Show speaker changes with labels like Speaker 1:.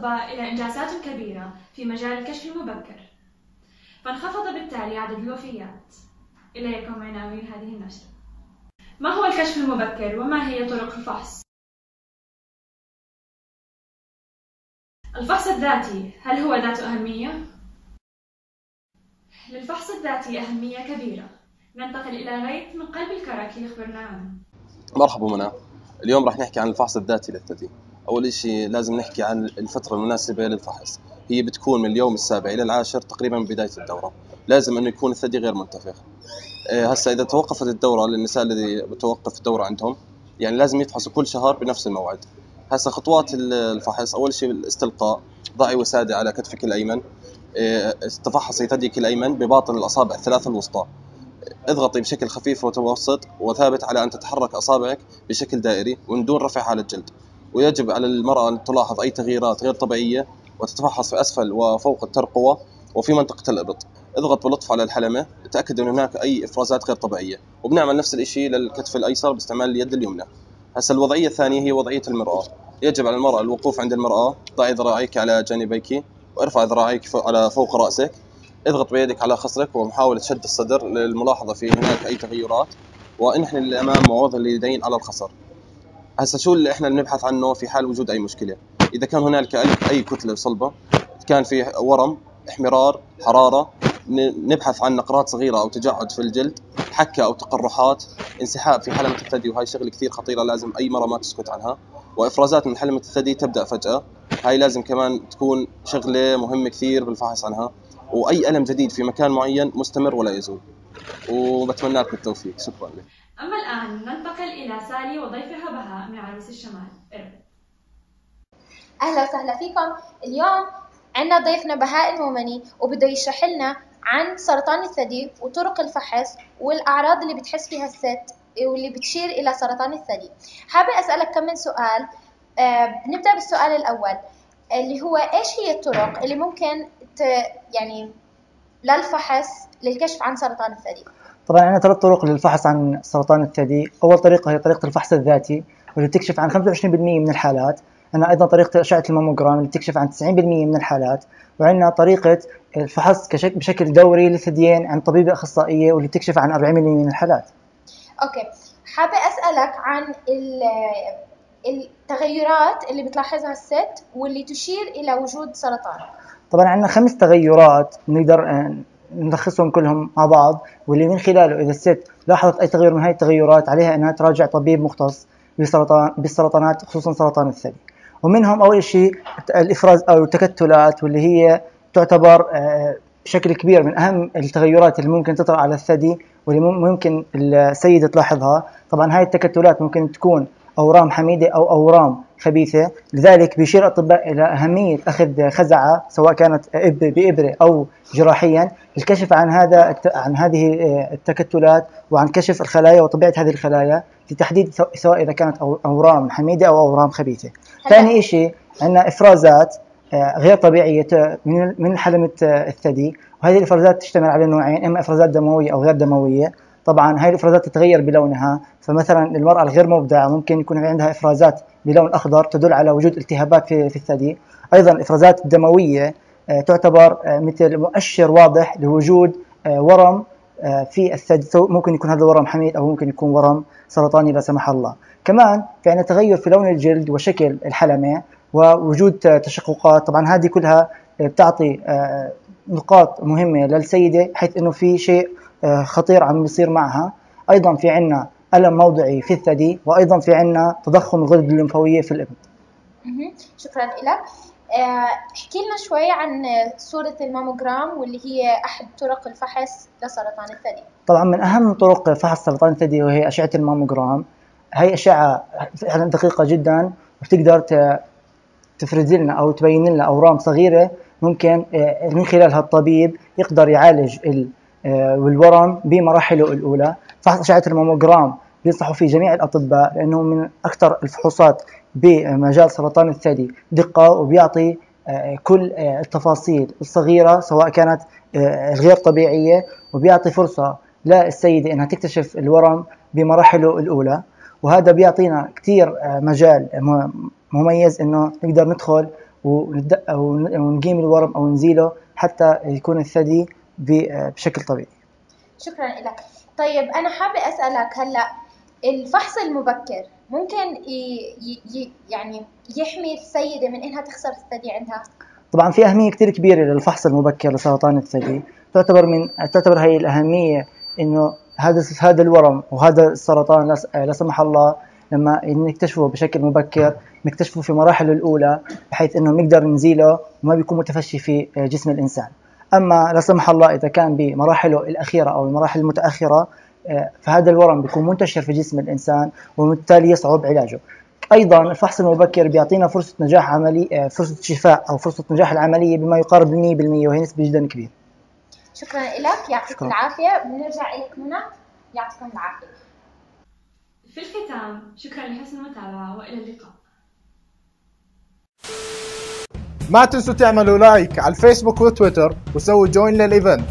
Speaker 1: الأطباء إلى إنجازات كبيرة في مجال الكشف المبكر. فانخفض بالتالي عدد الوفيات. إليكم عناوين هذه النشرة. ما هو الكشف المبكر وما هي طرق الفحص؟ الفحص الذاتي هل هو ذات أهمية؟ للفحص الذاتي أهمية كبيرة. ننتقل إلى غيث من قلب الكرك يخبرنا عنه.
Speaker 2: مرحبا منى. اليوم راح نحكي عن الفحص الذاتي للثدي أول شيء لازم نحكي عن الفترة المناسبة للفحص هي بتكون من اليوم السابع إلى العاشر تقريبا من بداية الدورة. لازم أنه يكون الثدي غير منتفخ. إيه، هسا إذا توقفت الدورة للنساء الذي بتوقف الدورة عندهم يعني لازم يفحصوا كل شهر بنفس الموعد. هسا خطوات الفحص أول شيء الاستلقاء ضعي وسادة على كتفك الأيمن. إيه، تفحصي ثديك الأيمن بباطن الأصابع الثلاثة الوسطى. اضغطي بشكل خفيف ومتوسط وثابت على أن تتحرك أصابعك بشكل دائري ومن دون رفع على الجلد. ويجب على المرأة أن تلاحظ أي تغييرات غير طبيعية وتتفحص في أسفل وفوق الترقوة وفي منطقة الإبط. اضغط بلطف على الحلمة تأكد أن هناك أي إفرازات غير طبيعية. وبنعمل نفس الشيء للكتف الأيسر باستعمال اليد اليمنى. هسا الوضعية الثانية هي وضعية المرأة. يجب على المرأة الوقوف عند المرأة. ضعي ذراعيك على جانبيك. وارفع ذراعيك على فوق رأسك. اضغط بيدك على خصرك ومحاولة شد الصدر للملاحظة في هناك أي تغيرات. وانحني للأمام ووضع اليدين على الخصر. هسه شو اللي إحنا بنبحث عنه في حال وجود أي مشكلة؟ إذا كان هنالك أي كتلة صلبة كان في ورم احمرار حرارة نبحث عن نقرات صغيرة أو تجعد في الجلد حكة أو تقرحات انسحاب في حلمة الثدي وهي شغلة كثير خطيرة لازم أي مرة ما تسكت عنها. وإفرازات من حلمة الثدي تبدأ فجأة. هاي لازم كمان تكون شغلة مهمة كثير بالفحص عنها. وأي ألم جديد في مكان معين مستمر ولا يزول. وبتمنى لكم التوفيق. شكرا لك.
Speaker 1: أما الآن ننتقل إلى سالي وضيفها بهاء من عروس الشمال.
Speaker 3: أهلا وسهلا فيكم. اليوم عندنا ضيفنا بهاء المومني وبده يشرح لنا عن سرطان الثدي وطرق الفحص والأعراض اللي بتحس فيها الست واللي بتشير إلى سرطان الثدي. حابة أسألك كم من سؤال. آه بنبدأ بالسؤال الأول اللي هو إيش هي الطرق اللي ممكن ت يعني للفحص للكشف عن سرطان الثدي؟
Speaker 4: طبعا عندنا ثلاث طرق للفحص عن سرطان الثدي أول طريقة هي طريقة الفحص الذاتي واللي تكشف عن 25% من الحالات عندنا أيضا طريقة أشعة الماموجرام اللي تكشف عن 90% من الحالات وعندنا طريقة الفحص بشكل دوري للثديين عن طبيبه أخصائية واللي تكشف عن 40% من الحالات.
Speaker 3: okay حابة أسألك عن التغيرات اللي بتلاحظها الست واللي تشير إلى وجود سرطان.
Speaker 4: طبعا عندنا خمس تغيرات نقدر نلخصهم كلهم مع بعض واللي من خلاله إذا الست لاحظت أي تغير من هاي التغيرات عليها إنها تراجع طبيب مختص بسرطان بالسرطانات خصوصا سرطان الثدي. ومنهم أول شيء الإفراز أو التكتلات واللي هي تعتبر آه، بشكل كبير من أهم التغيرات اللي ممكن تطرا على الثدي واللي ممكن السيدة تلاحظها طبعا هاي التكتلات ممكن تكون أورام حميدة أو أورام خبيثة. لذلك بيشير الاطباء إلى أهمية أخذ خزعة سواء كانت بإبرة أو جراحيا. للكشف عن هذا عن هذه آه، التكتلات وعن كشف الخلايا وطبيعة هذه الخلايا لتحديد سواء إذا كانت أورام حميدة أو أورام خبيثة. ثاني شيء عندنا إفرازات آه، غير طبيعية من من حلمة آه، الثدي. وهذه الإفرازات تشتمل على نوعين إما إفرازات دموية أو غير دموية طبعا هاي الإفرازات تتغير بلونها. فمثلا المرأة الغير مبدعة ممكن يكون عندها إفرازات بلون أخضر تدل على وجود التهابات في, في الثدي. أيضا الافرازات الدمويه آه، تعتبر مثل مؤشر واضح لوجود ورم في الثدي. ممكن يكون هذا ورم حميد أو ممكن يكون ورم سرطاني لا سمح الله. كمان في عندنا تغير في لون الجلد وشكل الحلمة ووجود تشققات. طبعا هذه كلها بتعطي آه، نقاط مهمة للسيدة حيث إنه في شيء آه، خطير عم بيصير معها. أيضا في عندنا ألم موضعي في الثدي وأيضا في عندنا تضخم الغدد الليمفاوية في الابن.
Speaker 3: شكرا لك آه، احكي لنا شوي عن صورة الماموجرام واللي هي أحد طرق الفحص لسرطان الثدي.
Speaker 4: طبعا من أهم طرق فحص سرطان الثدي وهي أشعة الماموجرام. هي أشعة فعلا دقيقة جدا وبتقدر تفرز لنا أو تبين لنا أورام صغيرة ممكن آه، من خلالها الطبيب يقدر يعالج آه، الورم بمراحله الأولى. فحص أشعة الماموجرام بينصحوا فيه جميع الأطباء لأنه من أكثر الفحوصات بمجال سرطان الثدي. دقة وبيعطي آه، كل التفاصيل الصغيرة سواء كانت الغير طبيعية. وبيعطي فرصة للسيدة أنها تكتشف الورم بمراحله الأولى. وهذا بيعطينا كثير مجال مميز إنه نقدر ندخل ونقيم الورم أو نزيله حتى يكون الثدي بشكل طبيعي.
Speaker 3: شكرا لك. طيب أنا حابة أسألك هلأ الفحص المبكر ممكن ي... يعني يحمي السيدة من إنها تخسر الثدي عندها؟
Speaker 4: طبعا في أهمية كثير كبيرة للفحص المبكر لسرطان الثدي، تعتبر من تعتبر هي الأهمية إنه هذا هذا الورم وهذا السرطان لا سمح الله لما نكتشفه بشكل مبكر نكتشفه في مراحله الأولى بحيث إنه نقدر نزيله وما بيكون متفشي في جسم الإنسان أما لا سمح الله إذا كان بمراحله الأخيرة أو المراحل المتأخرة آه، فهذا الورم بيكون منتشر في جسم الإنسان وبالتالي يصعب علاجه. أيضا الفحص المبكر بيعطينا فرصة نجاح عملي آه، فرصة شفاء أو فرصة نجاح العملية بما يقارب 100% وهي نسبة جدا كبيرة.
Speaker 3: شكرا لك. يعطيك العافية. بنرجع لك منى يعطيكم العافية.
Speaker 1: في الختام شكرا لحسن المتابعة وإلى اللقاء.
Speaker 5: ما تنسوا تعملوا like على الفيسبوك وتويتر وسووا join لل event